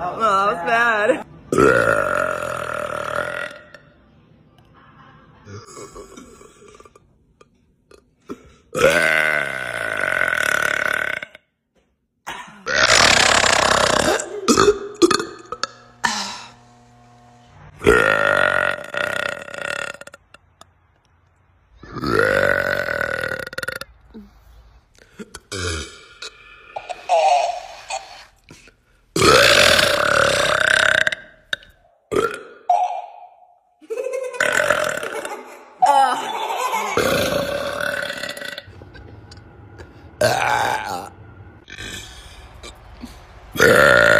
that was, oh, that was bad. bad. Uh...